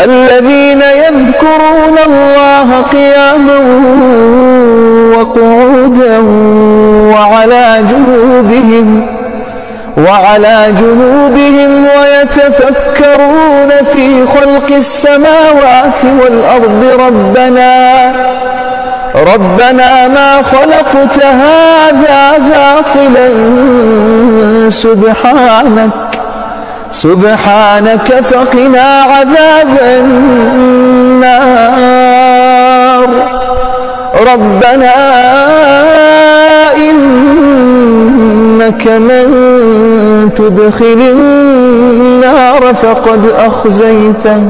الذين يذكرون الله قياما وقعودا وعلى جنوبهم وعلى جنوبهم ويتفكرون في خلق السماوات والأرض ربنا ربنا ما خلقت هذا باطلا سبحانك سبحانك فقنا عذاب النار. ربنا إنك من تدخل النار فقد أخزيته.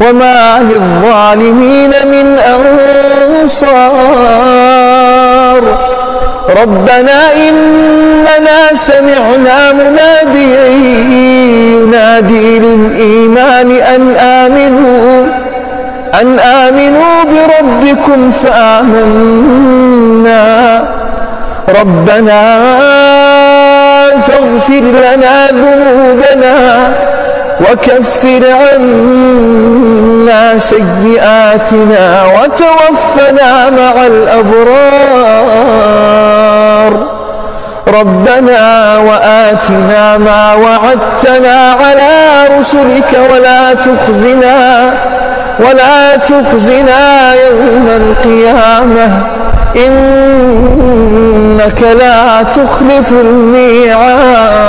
وما للظالمين من أنصار. ربنا إننا سمعنا مناديا آمنوا. أن آمنوا بربكم فآمنا. ربنا فاغفر لنا ذنوبنا وكفر عنا سيئاتنا وتوفنا مع الأبرار. ربنا وآتنا ما وعدتنا على رسلك ولا تخزنا ولا تخزنا يوم القيامة. إنك لا تخلف الميعاد.